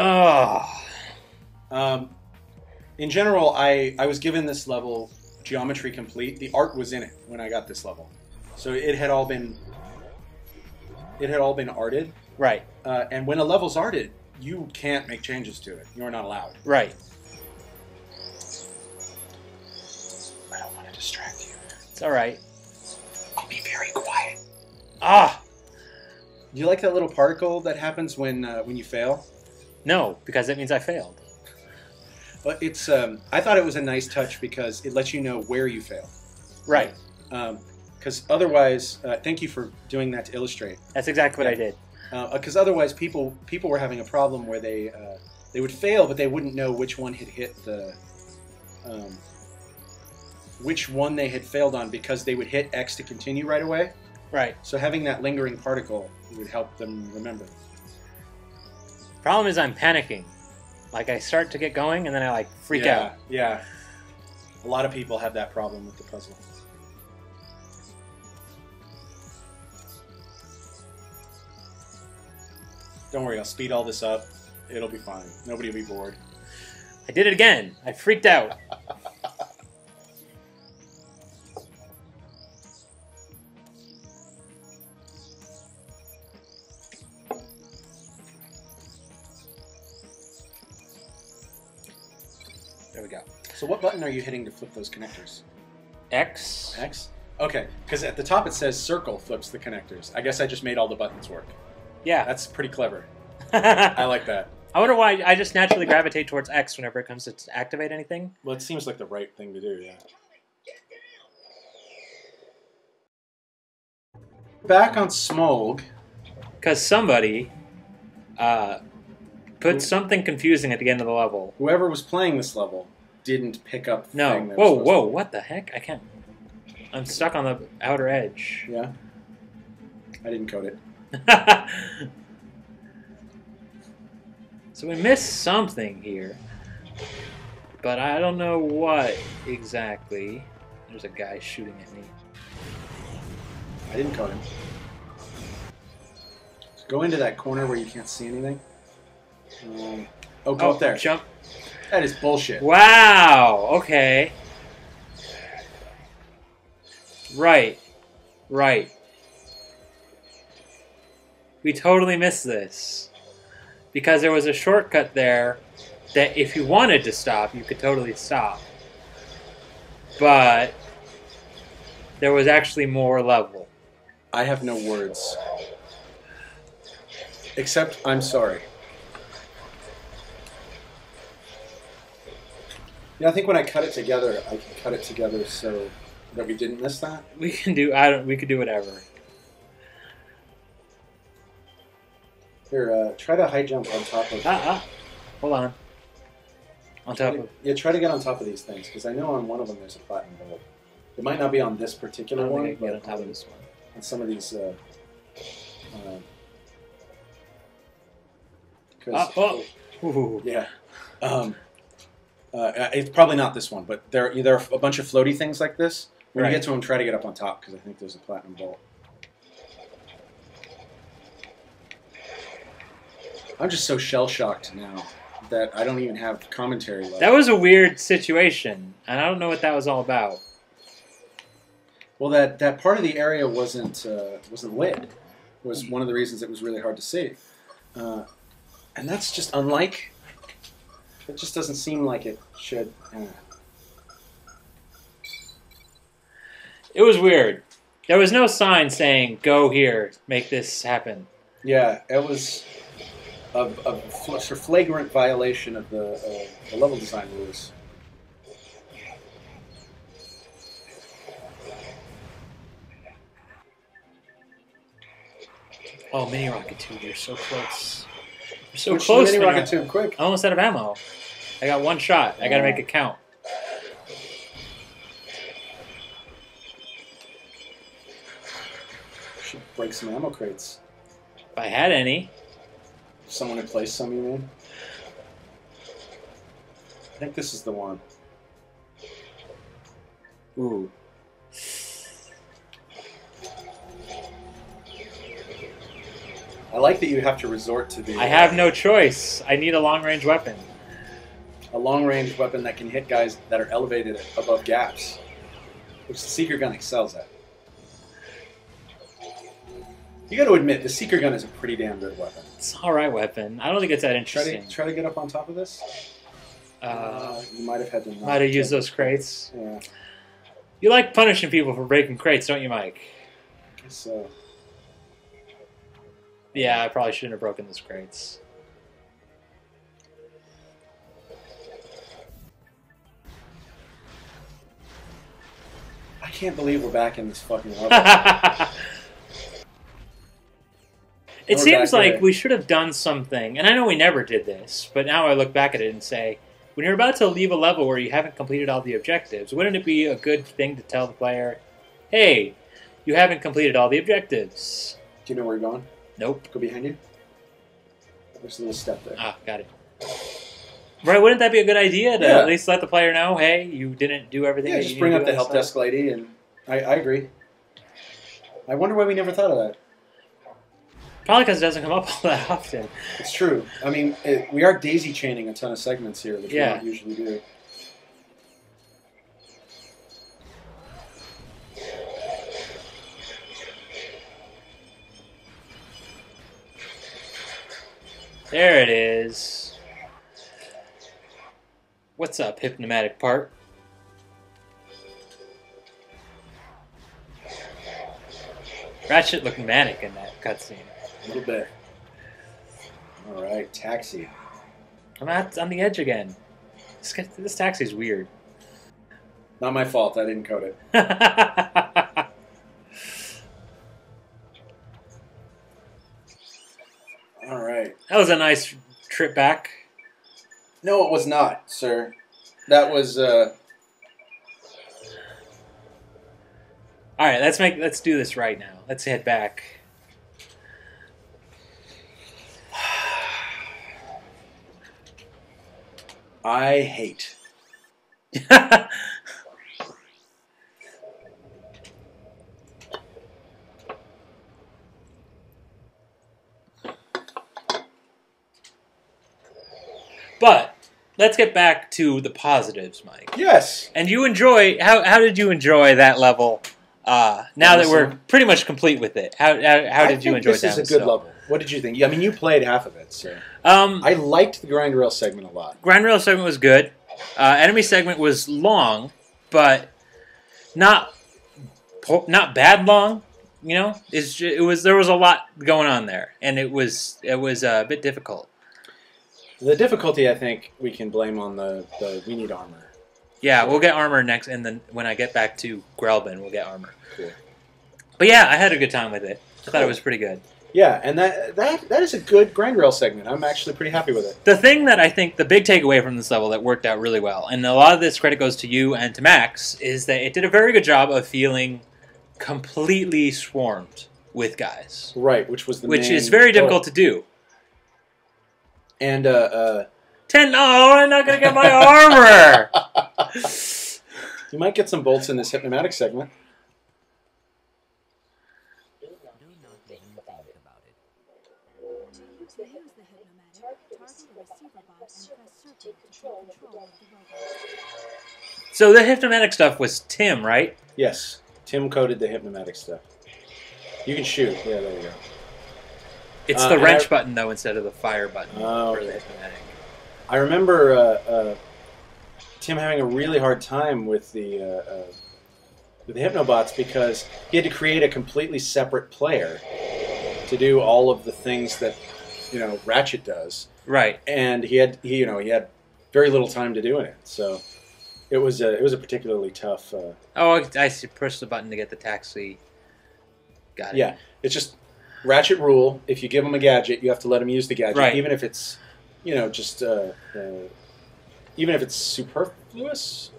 Oh. Um, in general, I, I was given this level geometry complete. The art was in it when I got this level, so it had all been it had all been arted. Right. Uh, and when a level's arted, you can't make changes to it. You're not allowed. Right. I don't want to distract you. It's all right. I'll be very quiet. Ah. Do you like that little particle that happens when uh, when you fail? No, because that means I failed. But it's um, I thought it was a nice touch because it lets you know where you fail. Right. Because otherwise, uh, thank you for doing that to illustrate. That's exactly what I did. Because otherwise, people people were having a problem where they uh, they would fail, but they wouldn't know which one had hit the um, which one they had failed on because they would hit X to continue right away. Right. So having that lingering particle would help them remember. Problem is, I'm panicking. Like I start to get going, and then I like freak out. yeah, out. Yeah. A lot of people have that problem with the puzzle. Don't worry, I'll speed all this up. It'll be fine. Nobody will be bored. I did it again. I freaked out. So what button are you hitting to flip those connectors? X. X? Okay, because at the top it says circle flips the connectors. I guess I just made all the buttons work. Yeah. That's pretty clever. I like that. I wonder why I just naturally gravitate towards X whenever it comes to activate anything. Well, it seems like the right thing to do, yeah. Back on Smolg. Because somebody uh, put something confusing at the end of the level. Whoever was playing this level didn't pick up No. Whoa, whoa, what the heck? I can't. I'm stuck on the outer edge. Yeah? I didn't code it. so we missed something here. But I don't know what exactly. There's a guy shooting at me. I didn't code him. So go into that corner where you can't see anything. Um, oh, go up there. Jump. That is bullshit. Wow. Okay. Right. Right. We totally missed this. Because there was a shortcut there that if you wanted to stop, you could totally stop. But there was actually more level. I have no words. Except, I'm sorry. Yeah, I think when I cut it together, I can cut it together so that we didn't miss that. We can do I don't we could do whatever. Here, uh, try to high jump on top of. Ah ah. Hold on. On top of Yeah, try to get on top of these things because I know on one of them there's a platinum bolt. It might not be on this particular one, think I can get but on top of this one. on some of these. Uh, uh, Ah, oh. Ooh. Yeah. Um, uh, it's probably not this one, but there there are a bunch of floaty things like this. When Right. you get to them, try to get up on top because I think there's a platinum bolt. I'm just so shell shocked now that I don't even have commentary left. That was a weird situation, and I don't know what that was all about. well, that, that part of the area wasn't uh, wasn't lit. Was one of the reasons it was really hard to see, uh, and that's just unlike. It just doesn't seem like it should. Uh, It was weird. There was no sign saying "Go here, make this happen." Yeah, it was a, a flagrant violation of the, uh, the level design rules. Oh, Mini Rocket Tube, you're so close. You're so Which close. Mini rocket tube, quick! I almost out of ammo. I got one shot. I gotta make it count. Should break some ammo crates. If I had any. Someone had placed some, you mean? I think this is the one. Ooh. I like that you have to resort to the. I have no choice. I need a long range weapon. a long range weapon that can hit guys that are elevated above gaps, which the Seeker gun excels at. You got to admit, the Seeker gun is a pretty damn good weapon. It's an alright weapon. I don't think it's that Try interesting. to try to get up on top of this. Uh, you might have had to. might have used those crates. Yeah. You like punishing people for breaking crates, don't you, Mike? I guess So Yeah, I probably shouldn't have broken those crates. I can't believe we're back in this fucking level. it seems like we should have done something, and I know we never did this, but now I look back at it and say, when you're about to leave a level where you haven't completed all the objectives, wouldn't it be a good thing to tell the player, hey, you haven't completed all the objectives? Do you know where you're going? Nope. Go behind you. There's a little step there. Ah, got it. Right, wouldn't that be a good idea to Yeah. at least let the player know, hey, you didn't do everything? Yeah, that just you bring up the help desk lady, and I, I agree. I wonder why we never thought of that. Probably because it doesn't come up all that often. It's true. I mean, it, we are daisy chaining a ton of segments here that Yeah. we don't usually do. There it is. What's up, hypnomatic part? Ratchet looked manic in that cutscene. A little bit. All right, taxi. I'm at, on the edge again. This, this taxi's weird. Not my fault. I didn't code it. that was a nice trip back. No, it was not, sir. That was. uh All right, let's make let's do this right now. Let's head back. I hate. but let's get back to the positives, Mike. Yes. And you enjoy how how did you enjoy that level? Uh, now that we're pretty much complete with it, how how, how did you enjoy this that? is a good level. What did you think? I mean, you played half of it, so Um, I liked the grind rail segment a lot. Grind rail segment was good. Uh, enemy segment was long, but not not bad long. You know, it's ju- it was there was a lot going on there, and it was it was uh, a bit difficult. The difficulty, I think, we can blame on the, the we need armor. Yeah, we'll get armor next, and then when I get back to Grelbin, we'll get armor. Cool. But yeah, I had a good time with it. I thought it was pretty good. Yeah, and that that that is a good grind rail segment. I'm actually pretty happy with it. The thing that I think the big takeaway from this level that worked out really well, and a lot of this credit goes to you and to Max, is that it did a very good job of feeling completely swarmed with guys, Right, which was the which is very goal. difficult to do. And uh, uh, Ten, oh, I'm not gonna get my armor. you might get some bolts in this hypnomatic segment. Do not even think about it. Use the hypnomatic, target a receiver bot, and press circle to take control of the robot. so the hypnomatic stuff was Tim, right? Yes, Tim coded the hypnomatic stuff. You can shoot. Yeah, there you go. It's Uh, the wrench I- button though instead of the fire button Oh, for the hypnomatic. I remember uh, uh, Tim having a really hard time with the uh, uh, with the hypnobots because he had to create a completely separate player to do all of the things that you know Ratchet does, Right. and he had he you know he had very little time to doing it. So it was a it was a particularly tough. Uh, Oh, I- I see. Push the button to get the taxi. Got it. yeah, it's just Ratchet rule. If you give him a gadget, you have to let him use the gadget, Right. even if it's you know just uh, uh, even if it's superfluous.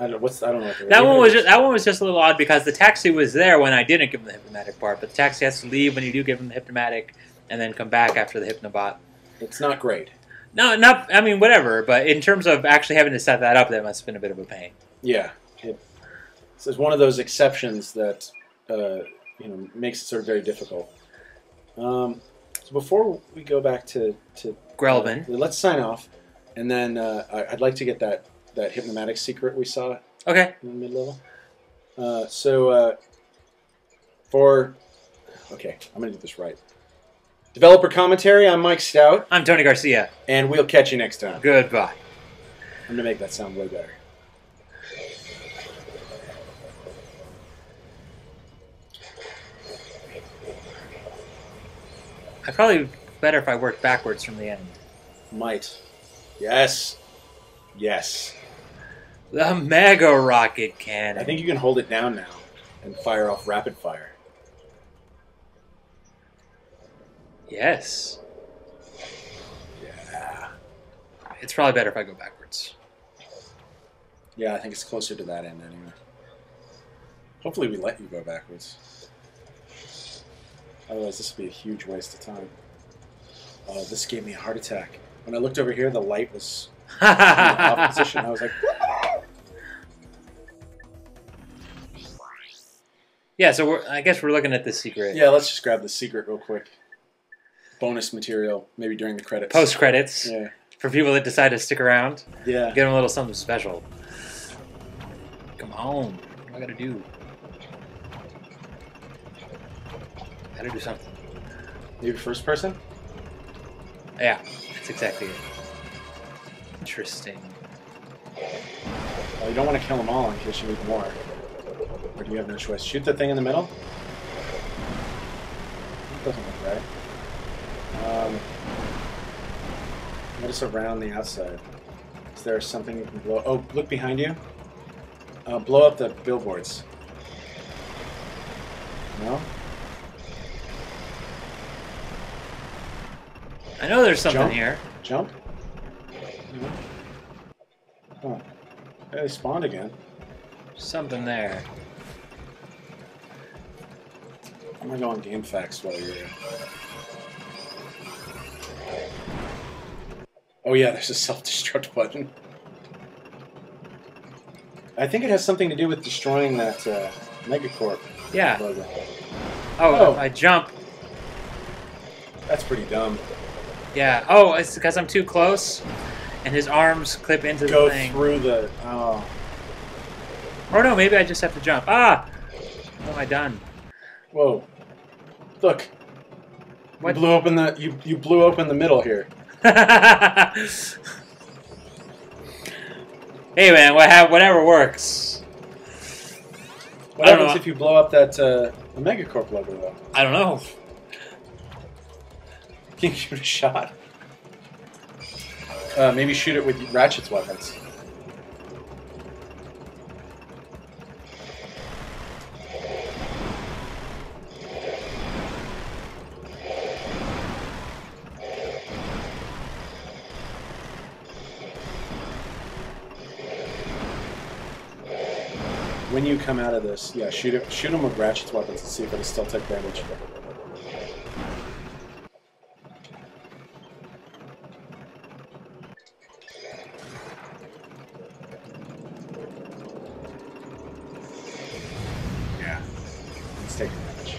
I don't know what's I don't know. That one was just that one was just a little odd because the taxi was there when I didn't give him the hypnomatic part, but the taxi has to leave when you do give him the hypnomatic, and then come back after the hypnobot. It's not great. No, not I mean whatever, but in terms of actually having to set that up, that must have been a bit of a pain. Yeah, it, it's one of those exceptions that uh, you know makes it sort of very difficult. Um, So before we go back to to Grelbin. let's sign off, and then uh, I- I'd like to get that that hypnomatic secret we saw Okay. in the mid level. Uh, so uh, for okay, I'm gonna do this right. Developer commentary. I'm Mike Stout, I'm Tony Garcia. and we'll catch you next time. Goodbye. I'm gonna make that sound way better. I probably better if I work backwards from the end. Might. Yes. Yes. The Mega Rocket Cannon. I think you can hold it down now and fire off rapid fire. Yes. Yeah. It's probably better if I go backwards. Yeah, I think it's closer to that end anyway. Hopefully, we let you go backwards. Otherwise, this would be a huge waste of time. Oh, this gave me a heart attack. When I looked over here, the light was in the off position. I was like, yeah, so we're, I guess we're looking at the secret. yeah, let's just grab the secret real quick. Bonus material, maybe during the credits. Post credits Yeah. for people that decide to stick around. Yeah. Get them a little something special. Come on. What do I gotta do? Gotta do something. Maybe first person? Yeah, that's exactly it. Interesting. Well, you don't want to kill them all in case you need more. Or do you have no choice? Shoot the thing in the middle? That doesn't look right. Um, is around the outside? Is there something you can blow? Oh, look behind you. Uh, blow up the billboards. No? I know there's something Jump. here. Jump? Oh. They spawned again. Something there. I'm gonna go on game facts while you're here. Oh yeah, there's a self-destruct button. I think it has something to do with destroying that uh, Megacorp Yeah. logo. Oh, Oh. I jump. That's pretty dumb. Yeah. Oh, it's because I'm too close, and his arms clip into Go the thing. through the. Oh, Or no, maybe I just have to jump. Ah! What have I done? whoa! Look, What? you blew open the you you blew open the middle here. hey man, what ha- whatever works. What happens know. if you blow up that uh, the Megacorp logo though? I don't know. Can you shoot a shot? Uh, maybe shoot it with Ratchet's weapons. When you come out of this, yeah, shoot it. Shoot him with Ratchet's weapons and see if it'll still take damage. Yeah, it's taking damage.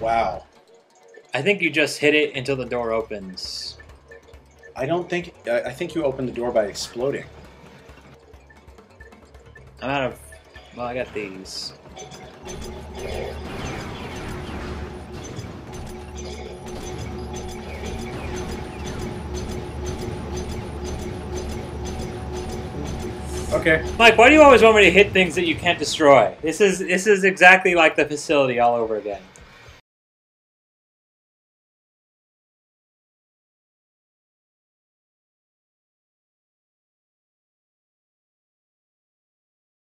Wow. I think you just hit it until the door opens. I don't think. I I think you opened the door by exploding. I'm out of. Well, I got these. Okay. Mike, why do you always want me to hit things that you can't destroy? This is this is exactly like the facility all over again.